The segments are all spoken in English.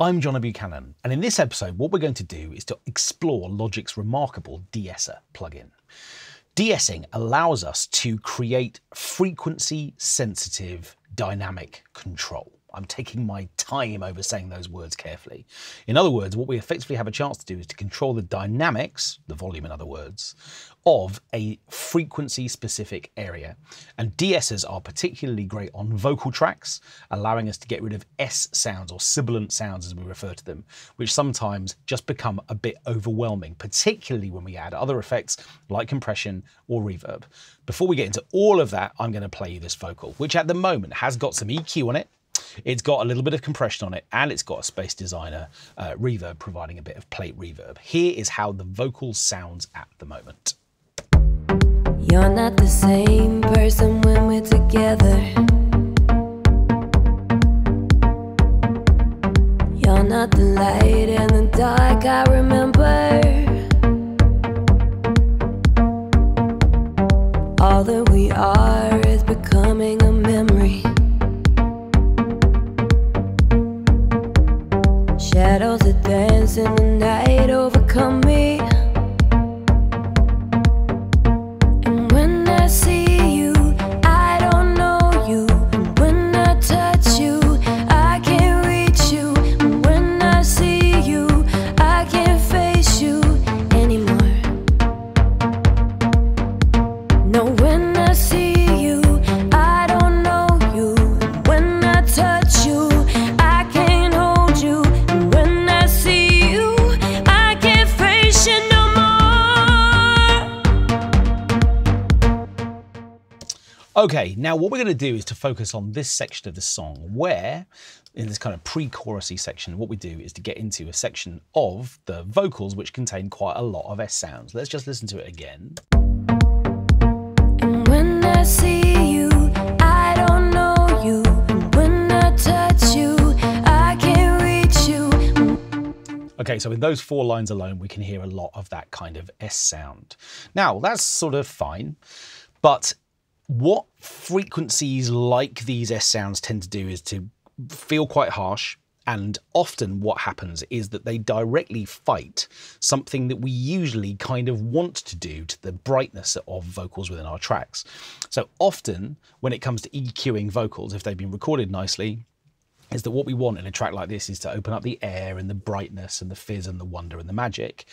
I'm Jono Buchanan, and in this episode, what we're going to do is to explore Logic's remarkable de-esser plugin. De-essing allows us to create frequency sensitive dynamic control. I'm taking my time over saying those words carefully. In other words, what we effectively have a chance to do is to control the dynamics, the volume in other words, of a frequency specific area. And de-essers are particularly great on vocal tracks, allowing us to get rid of S sounds or sibilant sounds as we refer to them, which sometimes just become a bit overwhelming, particularly when we add other effects like compression or reverb. Before we get into all of that, I'm going to play you this vocal, which at the moment has got some EQ on it, it's got a little bit of compression on it and it's got a Space Designer uh, reverb providing a bit of plate reverb. Here is how the vocal sounds at the moment. You're not the same person when we're together. Now what we're going to do is to focus on this section of the song where, in this kind of pre-chorusy section, what we do is to get into a section of the vocals which contain quite a lot of S sounds. Let's just listen to it again. And when I see you, I don't know you. And when I touch you, I can't reach you. Okay, so in those four lines alone, we can hear a lot of that kind of S sound. Now, that's sort of fine, but what frequencies like these S sounds tend to do is to feel quite harsh. And often what happens is that they directly fight something that we usually kind of want to do to the brightness of vocals within our tracks. So often when it comes to EQing vocals, if they've been recorded nicely, is that what we want in a track like this is to open up the air and the brightness and the fizz and the wonder and the magic.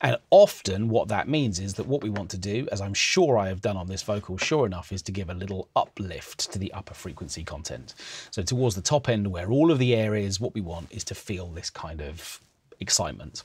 And often what that means is that what we want to do, as I'm sure I have done on this vocal, sure enough, is to give a little uplift to the upper frequency content. So towards the top end where all of the air is, what we want is to feel this kind of excitement.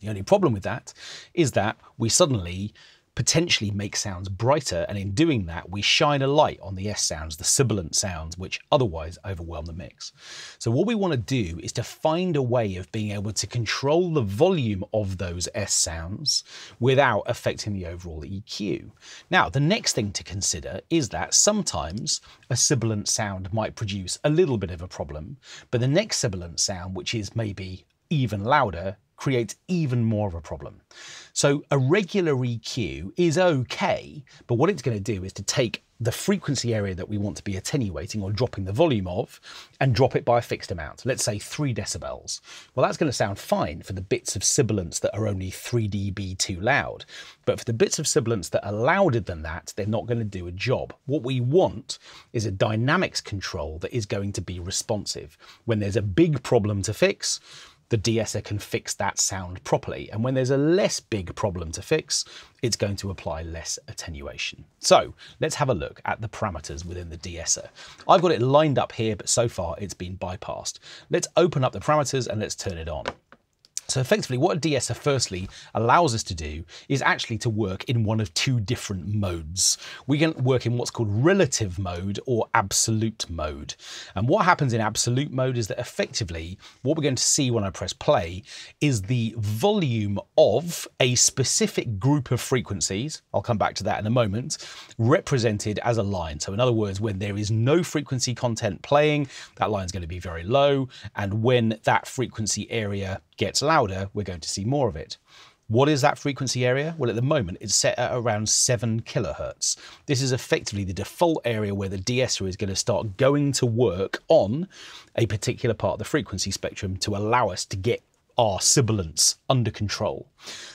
The only problem with that is that we suddenly potentially make sounds brighter, and in doing that, we shine a light on the S sounds, the sibilant sounds, which otherwise overwhelm the mix. So, what we want to do is to find a way of being able to control the volume of those S sounds without affecting the overall EQ. Now, the next thing to consider is that sometimes a sibilant sound might produce a little bit of a problem, but the next sibilant sound, which is maybe even louder, creates even more of a problem. So a regular EQ is okay, but what it's going to do is to take the frequency area that we want to be attenuating or dropping the volume of and drop it by a fixed amount. Let's say three decibels. Well, that's going to sound fine for the bits of sibilance that are only 3 dB too loud. But for the bits of sibilance that are louder than that, they're not going to do a job. What we want is a dynamics control that is going to be responsive. When there's a big problem to fix, the de-esser can fix that sound properly. And when there's a less big problem to fix, it's going to apply less attenuation. So let's have a look at the parameters within the de-esser. I've got it lined up here, but so far it's been bypassed. Let's open up the parameters and let's turn it on. So effectively what a de-esser firstly allows us to do is actually to work in one of two different modes. We can work in what's called relative mode or absolute mode. And what happens in absolute mode is that effectively what we're going to see when I press play is the volume of a specific group of frequencies, I'll come back to that in a moment, represented as a line. So in other words, when there is no frequency content playing, that line is going to be very low. And when that frequency area gets louder, we're going to see more of it. What is that frequency area? Well, at the moment, it's set at around 7 kilohertz. This is effectively the default area where the de-esser is going to start going to work on a particular part of the frequency spectrum to allow us to get our sibilants under control.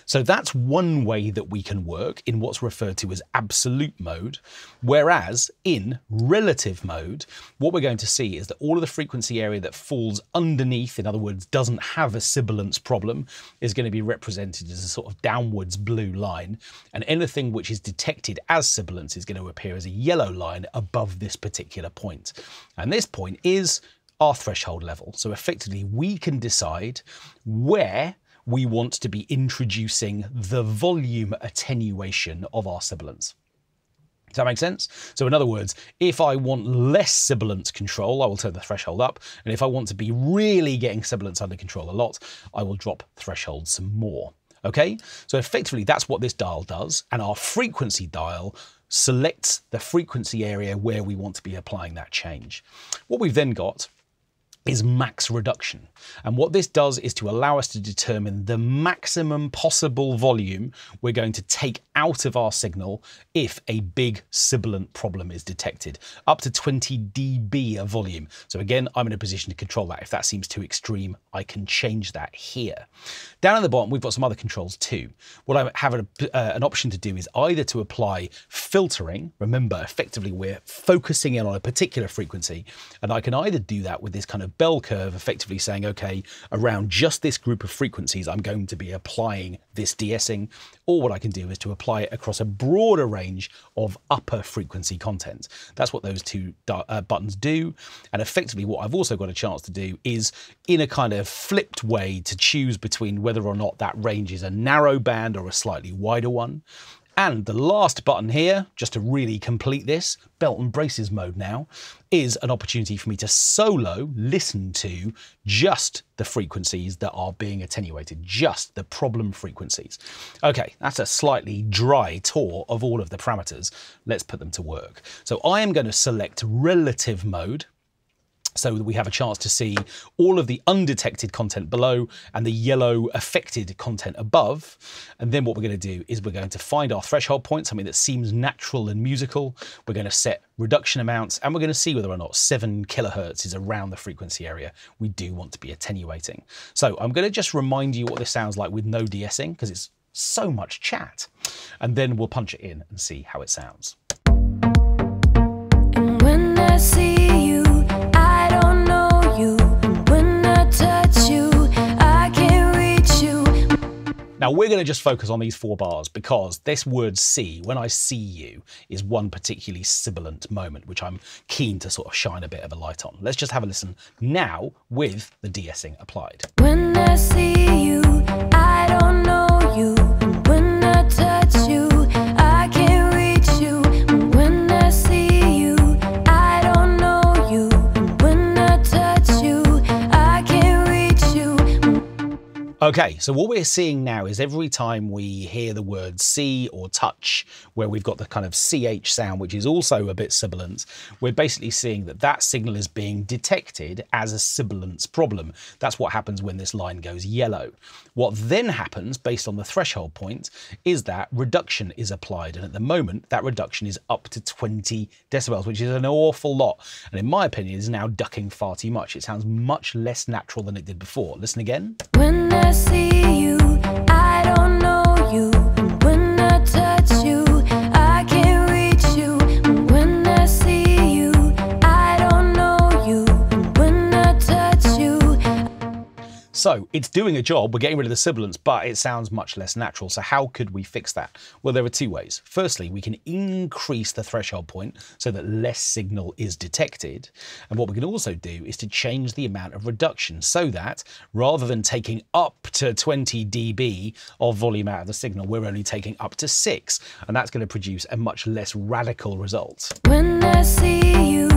So that's one way that we can work in what's referred to as absolute mode. Whereas in relative mode, what we're going to see is that all of the frequency area that falls underneath, in other words, doesn't have a sibilance problem, is going to be represented as a sort of downwards blue line. And anything which is detected as sibilance is going to appear as a yellow line above this particular point. And this point is our threshold level. So effectively, we can decide where we want to be introducing the volume attenuation of our sibilants. Does that make sense? So in other words, if I want less sibilance control, I will turn the threshold up. And if I want to be really getting sibilance under control a lot, I will drop threshold some more. Okay, so effectively that's what this dial does. And our frequency dial selects the frequency area where we want to be applying that change. What we've then got is max reduction. And what this does is to allow us to determine the maximum possible volume we're going to take out of our signal if a big sibilant problem is detected, up to 20 dB of volume. So again, I'm in a position to control that. If that seems too extreme, I can change that here. Down at the bottom, we've got some other controls too. What I have an, uh, an option to do is either to apply filtering, remember, effectively we're focusing in on a particular frequency, and I can either do that with this kind of bell curve, effectively saying, okay, around just this group of frequencies, I'm going to be applying this de-essing. Or what I can do is to apply it across a broader range of upper frequency content. That's what those two uh, buttons do. And effectively, what I've also got a chance to do is in a kind of flipped way to choose between whether or not that range is a narrow band or a slightly wider one. And the last button here, just to really complete this, belt and braces mode now, is an opportunity for me to solo listen to just the frequencies that are being attenuated, just the problem frequencies. Okay, that's a slightly dry tour of all of the parameters. Let's put them to work. So I am going to select relative mode so that we have a chance to see all of the undetected content below and the yellow affected content above. And then what we're going to do is we're going to find our threshold point, something that seems natural and musical. We're going to set reduction amounts and we're going to see whether or not 7 kilohertz is around the frequency area we do want to be attenuating. So I'm going to just remind you what this sounds like with no de-essing because it's so much chat. And then we'll punch it in and see how it sounds. Now we're going to just focus on these four bars because this word see, when I see you, is one particularly sibilant moment, which I'm keen to sort of shine a bit of a light on. Let's just have a listen now with the de-essing applied. When I see you, I don't know Okay, so what we're seeing now is every time we hear the word see or touch, where we've got the kind of CH sound, which is also a bit sibilant, we're basically seeing that that signal is being detected as a sibilance problem. That's what happens when this line goes yellow. What then happens, based on the threshold point, is that reduction is applied. And at the moment, that reduction is up to 20 decibels, which is an awful lot. And in my opinion, is now ducking far too much. It sounds much less natural than it did before. Listen again. See you, So it's doing a job, we're getting rid of the sibilants, but it sounds much less natural. So how could we fix that? Well, there are two ways. Firstly, we can increase the threshold point so that less signal is detected. And what we can also do is to change the amount of reduction so that rather than taking up to 20 dB of volume out of the signal, we're only taking up to six. And that's going to produce a much less radical result. when I see you,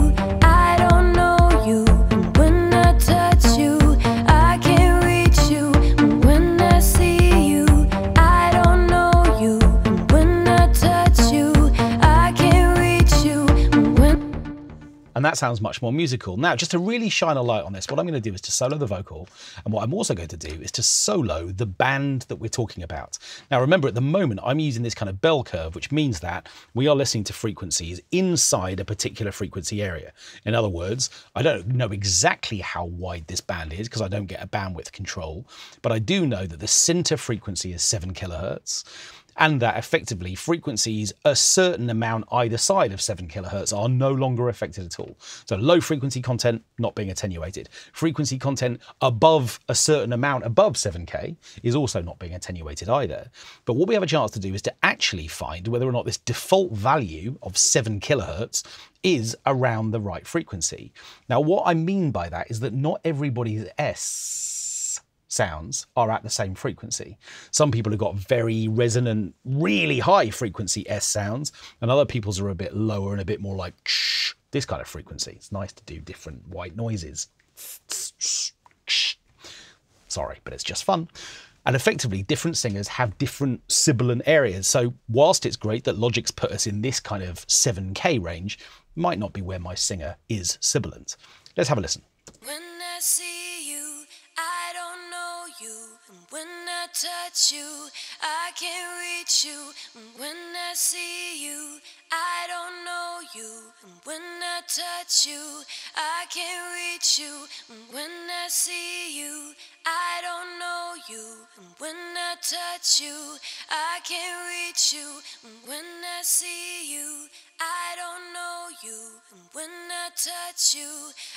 sounds much more musical. Now, just to really shine a light on this, what I'm going to do is to solo the vocal, and what I'm also going to do is to solo the band that we're talking about. Now, remember, at the moment, I'm using this kind of bell curve, which means that we are listening to frequencies inside a particular frequency area. In other words, I don't know exactly how wide this band is because I don't get a bandwidth control, but I do know that the center frequency is 7 kilohertz and that effectively frequencies a certain amount either side of 7 kilohertz are no longer affected at all. So low frequency content not being attenuated. Frequency content above a certain amount above 7k is also not being attenuated either. But what we have a chance to do is to actually find whether or not this default value of 7 kilohertz is around the right frequency. Now what I mean by that is that not everybody's S sounds are at the same frequency. Some people have got very resonant, really high frequency S sounds, and other people's are a bit lower and a bit more like shh, this kind of frequency. It's nice to do different white noises. Sorry, but it's just fun. And effectively, different singers have different sibilant areas. So, whilst it's great that Logic's put us in this kind of 7K range, might not be where my singer is sibilant. Let's have a listen. When I touch you, I can't reach you. When I see you, I don't know you. When I touch you, I can't reach you. When I see you, I don't know you. And when I touch you, I can't reach you. When I see you, I don't know you. And when I touch you,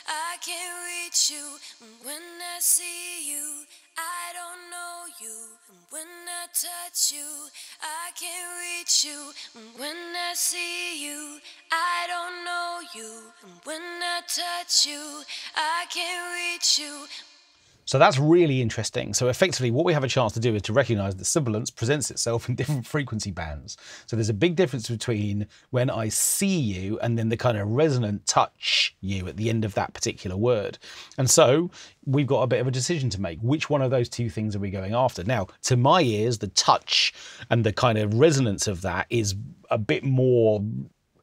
I can't reach you. And when I see you, I don't know you. And when I touch you, I can't reach you. And when I see you, I don't know you. And when I touch you, I can't reach you. So that's really interesting. So effectively, what we have a chance to do is to recognize that sibilance presents itself in different frequency bands. So there's a big difference between when I see you and then the kind of resonant touch you at the end of that particular word. And so we've got a bit of a decision to make. Which one of those two things are we going after? Now, to my ears, the touch and the kind of resonance of that is a bit more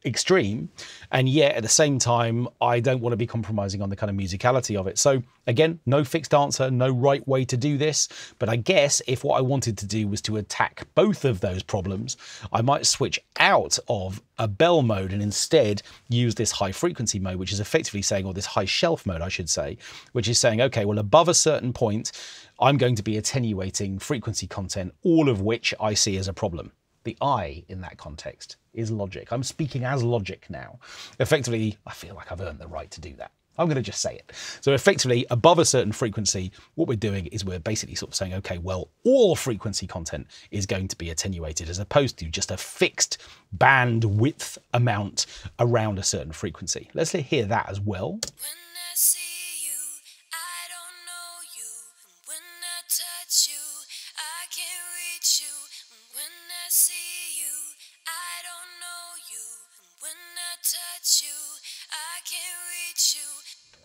extreme and yet at the same time i don't want to be compromising on the kind of musicality of it. So again no fixed answer no right way to do this but i guess if what i wanted to do was to attack both of those problems i might switch out of a bell mode and instead use this high frequency mode which is effectively saying or this high shelf mode i should say which is saying okay well above a certain point i'm going to be attenuating frequency content all of which i see as a problem the I in that context is logic. I'm speaking as logic now. Effectively, I feel like I've earned the right to do that. I'm going to just say it. So, effectively, above a certain frequency, what we're doing is we're basically sort of saying, okay, well, all frequency content is going to be attenuated as opposed to just a fixed bandwidth amount around a certain frequency. Let's hear that as well.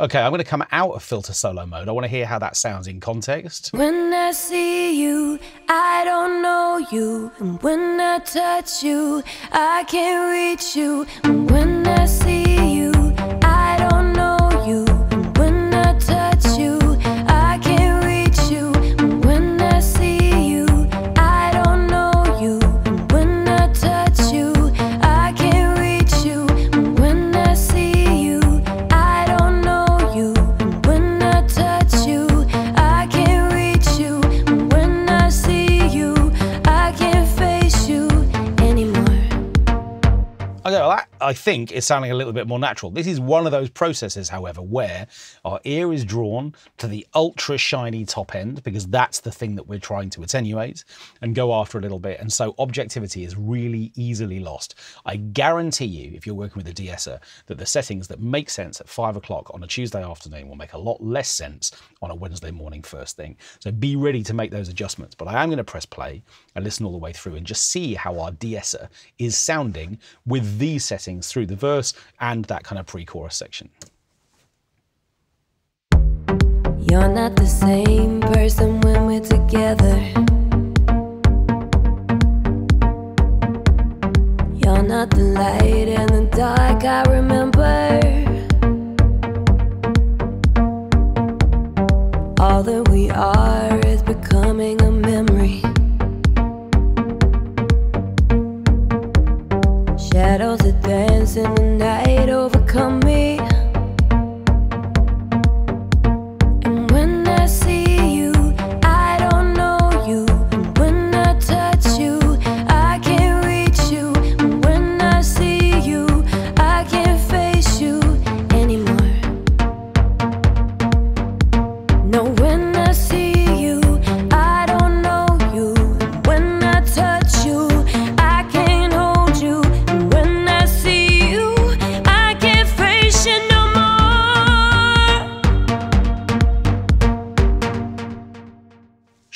Okay, I'm going to come out of filter solo mode. I want to hear how that sounds in context. When I see you, I don't know you. And when I touch you, I can't reach you. And when I think is sounding a little bit more natural. This is one of those processes, however, where our ear is drawn to the ultra shiny top end because that's the thing that we're trying to attenuate and go after a little bit. And so objectivity is really easily lost. I guarantee you, if you're working with a de-esser, that the settings that make sense at five o'clock on a Tuesday afternoon will make a lot less sense on a Wednesday morning first thing. So be ready to make those adjustments. But I am going to press play and listen all the way through and just see how our de-esser is sounding with these settings things through the verse and that kind of pre-chorus section. You're not the same person when we're together. You're not the light in the dark I remember. All that we are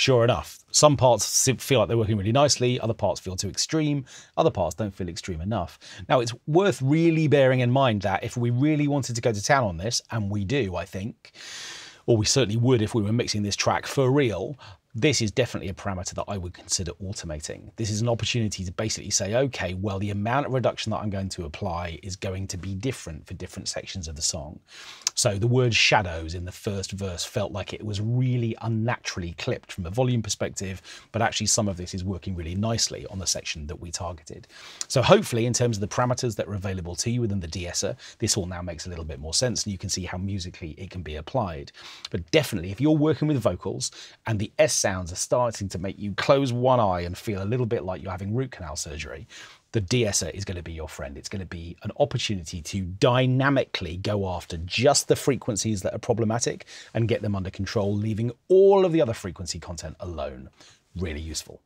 Sure enough, some parts feel like they're working really nicely, other parts feel too extreme, other parts don't feel extreme enough. Now, it's worth really bearing in mind that if we really wanted to go to town on this, and we do, I think, or we certainly would if we were mixing this track for real, this is definitely a parameter that I would consider automating. This is an opportunity to basically say, okay, well, the amount of reduction that I'm going to apply is going to be different for different sections of the song. So the word shadows in the first verse felt like it was really unnaturally clipped from a volume perspective, but actually some of this is working really nicely on the section that we targeted. So hopefully in terms of the parameters that are available to you within the de-esser, this all now makes a little bit more sense and you can see how musically it can be applied. But definitely if you're working with vocals and the S sounds are starting to make you close one eye and feel a little bit like you're having root canal surgery, the de-esser is going to be your friend. It's going to be an opportunity to dynamically go after just the frequencies that are problematic and get them under control, leaving all of the other frequency content alone. Really useful.